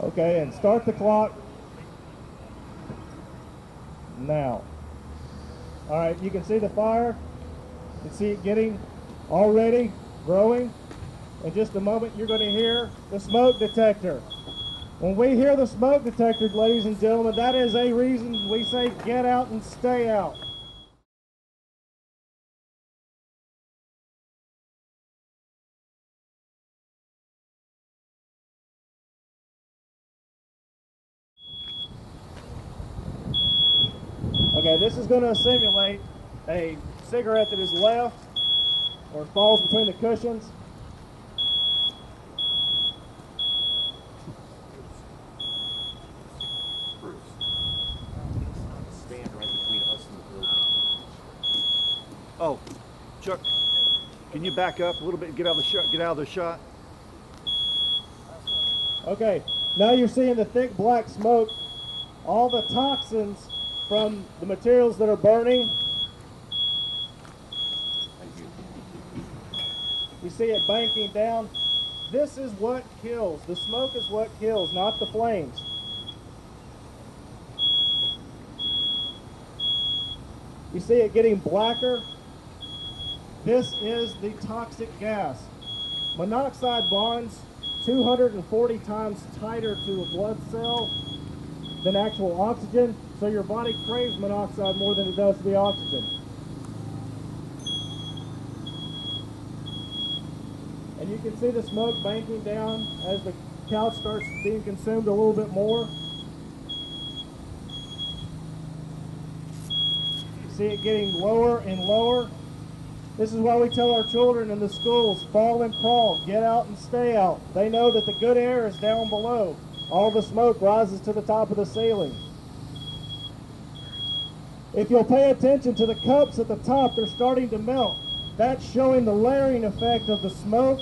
Okay, and start the clock now. All right, you can see the fire. You can see it getting already growing. In just a moment, you're going to hear the smoke detector. When we hear the smoke detector, ladies and gentlemen, that is a reason we say get out and stay out. Okay, this is going to simulate a cigarette that is left or falls between the cushions. stand right between us and the building. Oh, Chuck, can you back up a little bit and get out of the shot? Get out of the shot. Okay, now you're seeing the thick black smoke. All the toxins from the materials that are burning. You. See it banking down. This is what kills. The smoke is what kills, not the flames. You see it getting blacker. This is the toxic gas. Monoxide bonds 240 times tighter to a blood cell than actual oxygen, so your body craves monoxide more than it does the oxygen. And you can see the smoke banking down as the couch starts being consumed a little bit more. See it getting lower and lower. This is why we tell our children in the schools, fall and crawl, get out and stay out. They know that the good air is down below. All the smoke rises to the top of the ceiling. If you'll pay attention to the cups at the top, they're starting to melt. That's showing the layering effect of the smoke.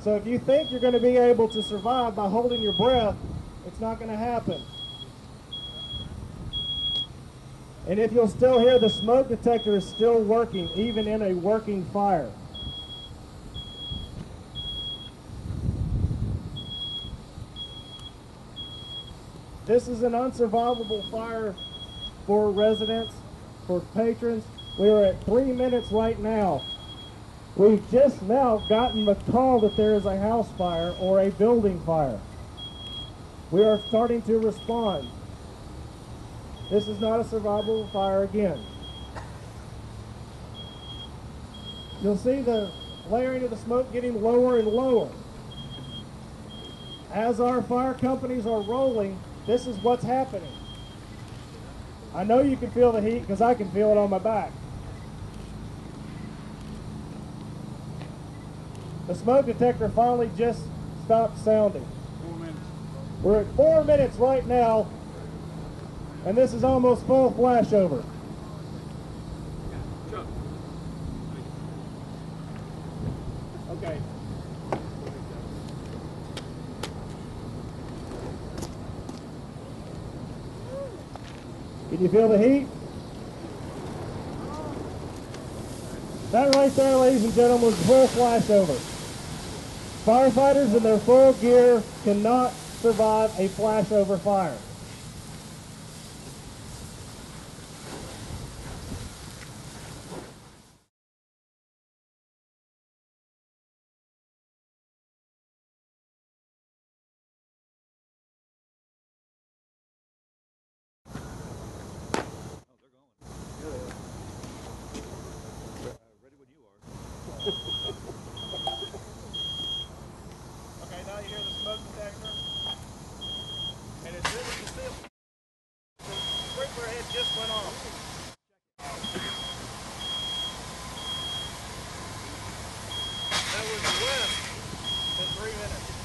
So if you think you're going to be able to survive by holding your breath, it's not going to happen. And if you'll still hear the smoke detector is still working, even in a working fire. This is an unsurvivable fire for residents, for patrons. We are at three minutes right now. We've just now gotten the call that there is a house fire or a building fire. We are starting to respond. This is not a survivable fire again. You'll see the layering of the smoke getting lower and lower. As our fire companies are rolling, this is what's happening. I know you can feel the heat because I can feel it on my back. The smoke detector finally just stopped sounding. Four minutes. We're at four minutes right now, and this is almost full flashover. Okay. Can you feel the heat? That right there, ladies and gentlemen, is full flashover. Firefighters in their full gear cannot survive a flashover fire. Okay, now you hear the smoke detector. And as soon as you see it, the sprinkler head just went off. That was less than three minutes.